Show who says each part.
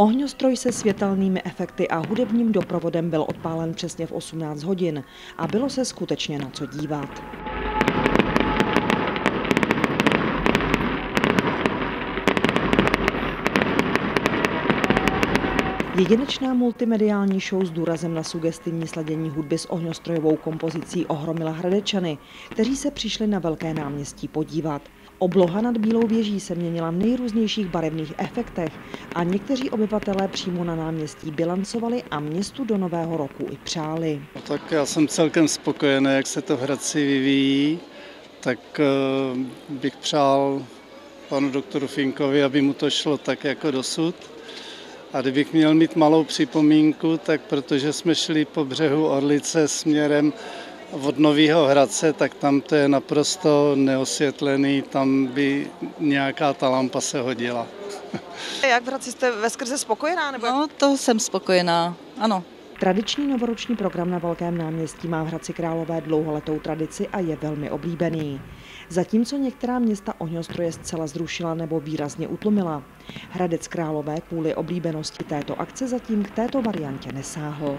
Speaker 1: Ohňostroj se světelnými efekty a hudebním doprovodem byl odpálen přesně v 18 hodin a bylo se skutečně na co dívat. Jedinečná multimediální show s důrazem na sugestivní sladění hudby s ohňostrojovou kompozicí ohromila hradečany, kteří se přišli na Velké náměstí podívat. Obloha nad Bílou věží se měnila v nejrůznějších barevných efektech a někteří obyvatelé přímo na náměstí bilancovali a městu do nového roku i přáli.
Speaker 2: No tak já jsem celkem spokojený, jak se to v Hradci vyvíjí, tak eh, bych přál panu doktoru Finkovi, aby mu to šlo tak jako dosud a kdybych měl mít malou připomínku, tak protože jsme šli po břehu Orlice směrem od Nového Hradce, tak tam to je naprosto neosvětlený, tam by nějaká ta lampa se hodila.
Speaker 3: Jak v Hradci jste ve skrze spokojená? Nebo
Speaker 4: No, to jsem spokojená, ano.
Speaker 1: Tradiční novoroční program na Velkém náměstí má v Hradci Králové dlouholetou tradici a je velmi oblíbený. Zatímco některá města ohňostroje zcela zrušila nebo výrazně utlumila, Hradec Králové kvůli oblíbenosti této akce zatím k této variantě nesáhl.